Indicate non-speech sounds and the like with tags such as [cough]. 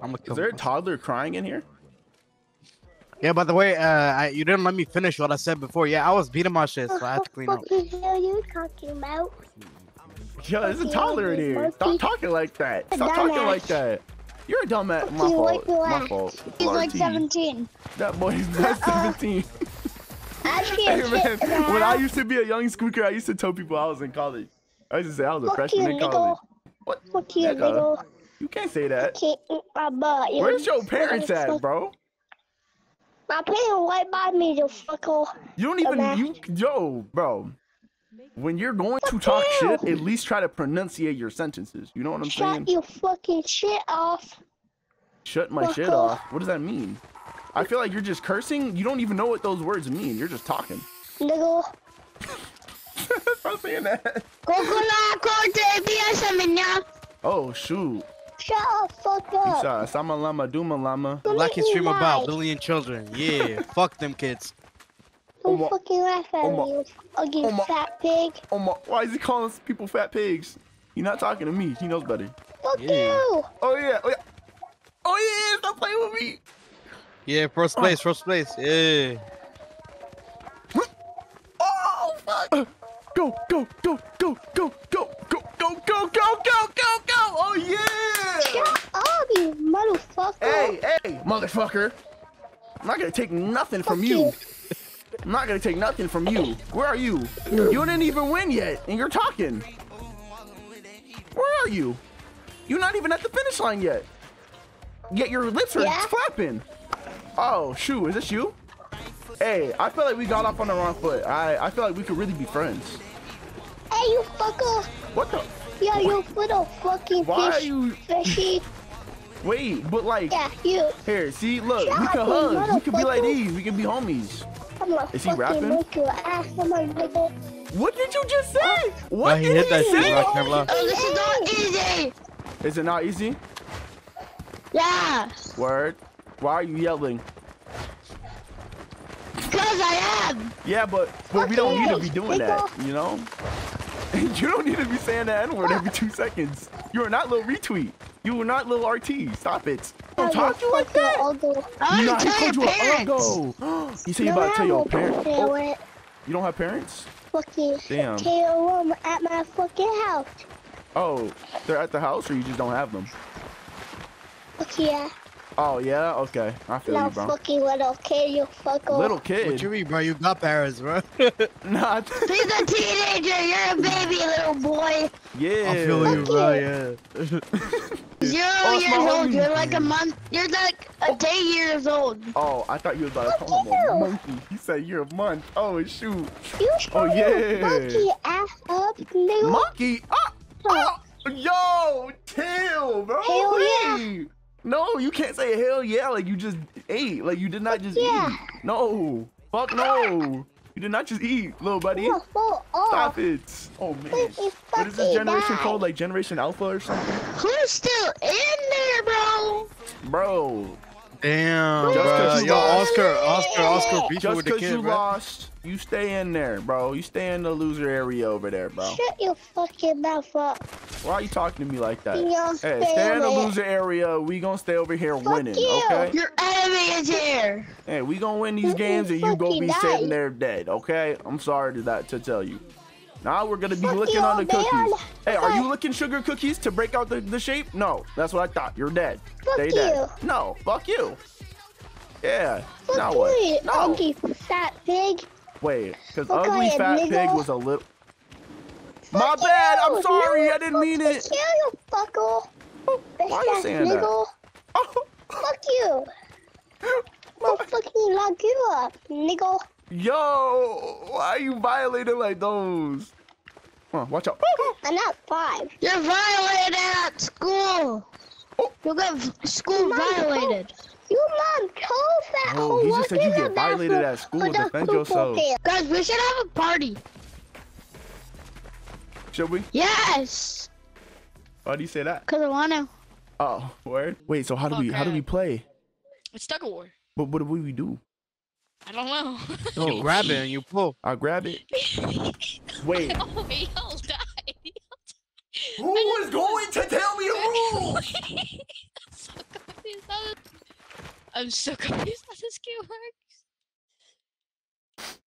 I'm gonna Is there a toddler crying in here? Yeah, by the way, uh, I, you didn't let me finish what I said before. Yeah, I was beating my shit, so I had to clean up. What the fuck are you talking about? Yo, there's a toddler in here. Stop talking like that. Stop talking like that. You're a dumbass. My fault. My fault. He's like 17. That boy's not Uh-uh. 17. [laughs] Hey man, when I used to be a young squeaker, I used to tell people I was in college. I used to say I was a freshman in college. What? Fuck you, Nigga. You can't say that. Can't eat my butt. you Where's your parents at, bro? My parents right by me, you fucker. You don't even you yo, bro. When you're going to talk shit, at least try to pronunciate your sentences. You know what I'm Shut saying? Shut your fucking shit off. Shut my fuck shit off. What does that mean? I feel like you're just cursing. You don't even know what those words mean. You're just talking. Nigga. [laughs] Stop saying that. Coconut corte via semina. Oh shoot. Shut the fuck up. Isa, Sama Lama Duma Lama. Don't Black make History me about billion children. Yeah, [laughs] fuck them kids. Don't Oma- fucking laugh at Oma- me, you ugly Oma- fat pig. Oh my, why is he calling people fat pigs? He's not talking to me. He knows better. Fuck Yeah. you. Oh yeah. Oh yeah. Oh yeah. Stop playing with me. Yeah, first place, first place. Yeah. [gasps] Oh fuck. Uh, go go go go go go go go go go go go go. Oh yeah. Shut up, you motherfucker. Hey hey motherfucker. I'm not gonna take nothing from you. you. I'm not gonna take nothing from you. Where are you? You didn't even win yet, and you're talking. Where are you? You're not even at the finish line yet. Yet your lips are Yeah? flapping. Oh, shoot, is this you? Hey, I feel like we got off on the wrong foot. I I feel like we could really be friends. Hey, you fucker. What the? Yeah, you little fucking Why are you? Fishy. Wait, but like, Yeah, you. here, see, look, we can hug. We can be like these. We can be homies. Is he rapping? make your ass on my nigga. What did you just say? Why What he did hit that he shit, say? Rock Kevlar? Oh, this is not easy. Is it not easy? Yeah, Word. Why are you yelling? because I am. Yeah, but but we don't need to be doing that, you know? [laughs] you don't need to be saying that N-word every two seconds. You are not little retweet. You are not little RT. Stop it. Don't talk to you like that. I Nah, want he to tell your you parents. [gasps] You say you about to tell your parents. Oh, Oh, you don't have parents? fucking Damn. tell them at my fucking house. Oh, they're at the house or you just don't have them? Fuck yeah. Oh, yeah? Okay. I feel Now you, bro. fucking little kid, you fucker. Little What kid. you mean, bro? You got parents, bro. [laughs] Nah. He's a teenager. You're a baby, little boy. yeah. I feel you, bro. you. Yeah. Zero [laughs] Oh, years old. homie. You're like a month. You're like a oh. day years old. Oh, I thought you was about to call him a monkey. He said you're a month. Oh, shoot. You Oh, yeah. monkey ass up, nigga. Monkey? Oh, oh, yo, chill, bro. Hey. No, you can't say hell yeah like you just ate. Like you did not just yeah. eat. No. Fuck no. You did not just eat, little buddy. Oh, Stop it. Oh man. Please, you What is this generation die. called? Like Generation Alpha or something? Who's still in there, bro? Bro, Damn, Just bro. 'cause you Yo, lost. Oscar, Oscar, Oscar, beefing just with the because kid, you bro. lost, you stay in there, bro. You stay in the loser area over there, bro. Shut your fucking mouth up. Why are you talking to me like that? You know, Hey, stay stay in the loser area. We gonna stay over here Fuck winning, you. okay? Your enemy is here. Hey, we gonna win these games and you gonna be die. sitting there dead, okay? I'm sorry to that to tell you. Now we're gonna be Fuck looking you, on the man. cookies. Hey, are you looking sugar cookies to break out the, the shape? No, that's what I thought. You're dead. Fuck Stay you. dead. No, fuck you. Yeah. Fuck now you, what? you No. ugly fat pig. Wait, because ugly fat nigga. pig was a little. My Fuck bad. you. I'm sorry. No, I didn't mean it. You, you fucker. Bitch Why are you ass saying that? [laughs] Oh. Fuck you. I'll fucking lock you up, nigga. Yo, why are you violating like those? Huh, watch out. [gasps] I'm not five. You're violated at school. Oh. You got v- school violated. You mom told that Oh, hoe he just said you get violated at school. with the Defend yourself. Guys, we should have a party. Should we? Yes. Why do you say that? Cause I wanna. Oh, word. Wait, so how do Oh, we how do we play? It's tug of war. But what do we do? I don't know. [laughs] You oh, grab it and you pull. I grab it. [laughs] Wait, [laughs] oh, he all died. who is going to tell me the rules? confused how this. I'm so confused how this game works.